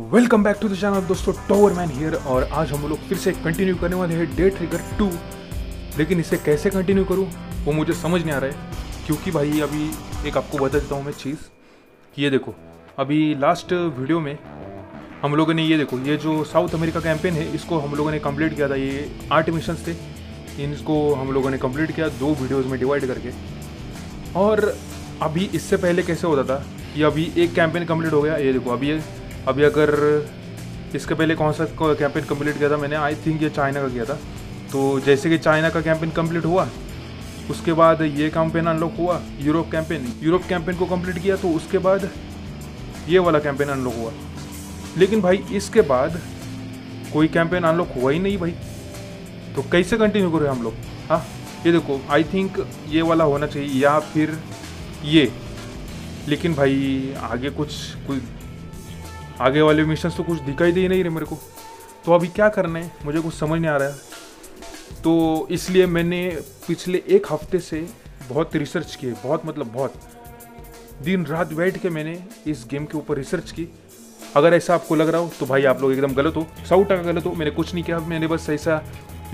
Welcome back to the channel दोस्तों tower man here और आज हम लोग फिर से कंटिन्यू करने वाले हैं डे ट्रिगर टू लेकिन इसे कैसे कंटिन्यू करूँ, वो मुझे समझ नहीं आ रहा है, क्योंकि भाई अभी एक आपको बता देता हूँ मैं चीज़। ये देखो, अभी लास्ट वीडियो में हम लोगों ने ये देखो, ये जो साउथ अमेरिका कैंपेन है, इसको हम लोगों ने कंप्लीट किया था, ये आठ मिशन थे। इनको हम लोगों ने कंप्लीट किया दो वीडियोज़ में डिवाइड करके। और अभी इससे पहले कैसे होता था कि अभी एक कैंपेन कंप्लीट हो गया, ये देखो, अभी ये अभी अगर इसके पहले कौन सा कैंपेन कंप्लीट किया था मैंने आई थिंक ये चाइना का किया था। तो जैसे कि चाइना का कैंपेन कंप्लीट हुआ, उसके बाद ये कैंपेन अनलॉक हुआ यूरोप कैंपेन यूरोप कैंपेन को कंप्लीट किया तो उसके बाद ये वाला कैंपेन अनलॉक हुआ। लेकिन भाई, इसके बाद कोई कैंपेन अनलॉक हुआ ही नहीं भाई। तो कैसे कंटिन्यू करें हम लोग? हाँ ये देखो आई थिंक ये वाला होना चाहिए या फिर ये। लेकिन भाई, आगे कुछ, कोई आगे वाले मिशन तो कुछ दिखाई दे ही नहीं रहे मेरे को। तो अभी क्या करना है? मुझे कुछ समझ नहीं आ रहा है। तो इसलिए मैंने पिछले एक हफ़्ते से बहुत रिसर्च किए, बहुत मतलब बहुत। दिन रात बैठ के मैंने इस गेम के ऊपर रिसर्च की। अगर ऐसा आपको लग रहा हो तो भाई आप लोग एकदम गलत हो। सौ टका गलत हो, मैंने कुछ नहीं किया। मैंने बस ऐसा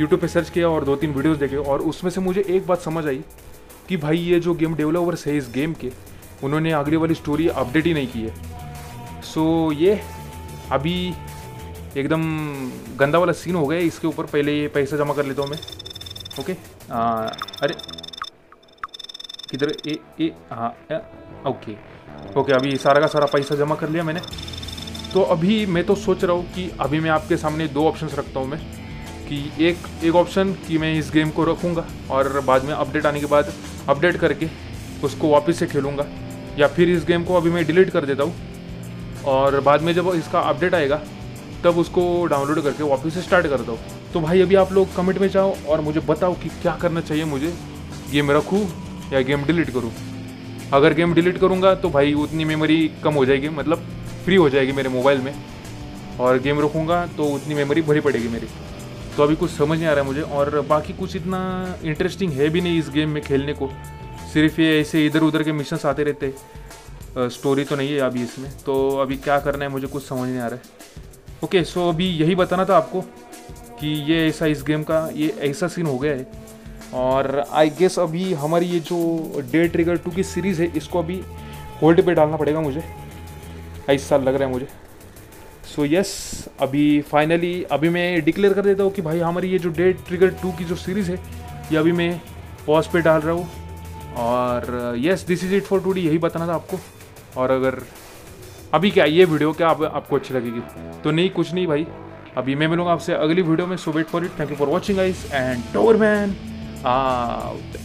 यूट्यूब पे सर्च किया और दो तीन वीडियोस देखे और उसमें से मुझे एक बात समझ आई कि भाई ये जो गेम डेवलपर्स है इस गेम के, उन्होंने अगली वाली स्टोरी अपडेट ही नहीं की है। सो ये अभी एकदम गंदा वाला सीन हो गया इसके ऊपर पहले ये पैसा जमा कर लेता हूँ मैं। ओके आ, अरे किधर ए ए हाँ ओके ओके अभी सारा का सारा पैसा जमा कर लिया मैंने। तो अभी मैं तो सोच रहा हूँ कि अभी मैं आपके सामने दो ऑप्शंस रखता हूँ मैं। कि एक एक ऑप्शन कि मैं इस गेम को रखूँगा और बाद में अपडेट आने के बाद अपडेट करके उसको वापस से खेलूँगा। या फिर इस गेम को अभी मैं डिलीट कर देता हूँ। और बाद में जब इसका अपडेट आएगा, तब उसको डाउनलोड करके वापस से स्टार्ट कर दो। तो भाई, अभी आप लोग कमेंट में जाओ और मुझे बताओ कि क्या करना चाहिए मुझे। गेम रखूँ या गेम डिलीट करूँ? अगर गेम डिलीट करूँगा तो भाई, उतनी मेमोरी कम हो जाएगी मतलब फ्री हो जाएगी मेरे मोबाइल में। और गेम रखूँगा तो उतनी मेमोरी भरी पड़ेगी मेरी। तो अभी कुछ समझ नहीं आ रहा है मुझे और बाकी कुछ इतना इंटरेस्टिंग है भी नहीं इस गेम में खेलने को। सिर्फ़ ये ऐसे इधर उधर के मिशंस आते रहते। स्टोरी तो नहीं है अभी इसमें। तो अभी क्या करना है मुझे कुछ समझ नहीं आ रहा है। ओके सो अभी यही बताना था आपको कि ये ऐसा इस गेम का ये ऐसा सीन हो गया है। और आई गेस अभी हमारी ये जो डे ट्रिगर टू की सीरीज़ है इसको अभी होल्ड पे डालना पड़ेगा मुझे। ऐसा लग रहा है मुझे। सो so, यस yes, अभी फाइनली अभी मैं डिक्लेयर कर देता हूँ कि भाई हमारी ये जो डे ट्रिगर टू की जो सीरीज़ है ये अभी मैं पॉज पे डाल रहा हूँ। और yes this is it for today यही बताना था आपको। और अगर अभी क्या ये वीडियो क्या आप, आपको अच्छी लगेगी? तो नहीं कुछ नहीं भाई। अभी मैं मिलूँगा आपसे अगली वीडियो में so wait for it thank you for watching ice and tower man out